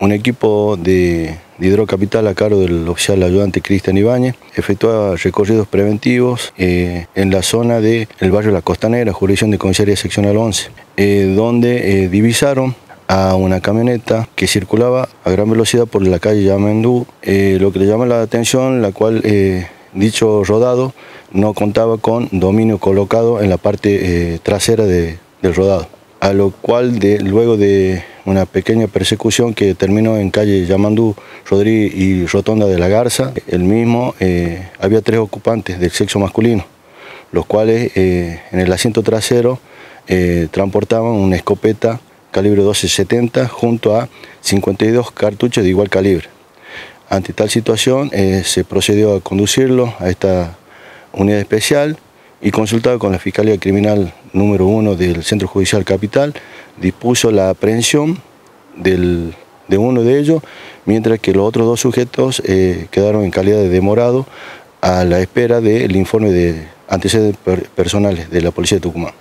Un equipo de, hidrocapital a cargo del oficial ayudante Cristian Ibáñez efectúa recorridos preventivos eh, en la zona del barrio La Costanera, jurisdicción de comisaría seccional 11, eh, donde eh, divisaron a una camioneta que circulaba a gran velocidad por la calle Yamendú, lo que le llama la atención, la cual dicho rodado no contaba con dominio colocado en la parte trasera del rodado, a lo cual luego de una pequeña persecución que terminó en calle Yamandú, Rodríguez y Rotonda de la Garza. El mismo, eh, había tres ocupantes del sexo masculino, los cuales eh, en el asiento trasero eh, transportaban una escopeta calibre 1270 junto a 52 cartuchos de igual calibre. Ante tal situación se procedió a conducirlo a esta unidad especial y consultado con la Fiscalía Criminal número uno del Centro Judicial Capital, dispuso la aprehensión de uno de ellos, mientras que los otros dos sujetos eh, quedaron en calidad de demorado a la espera del informe de antecedentes personales de la Policía de Tucumán.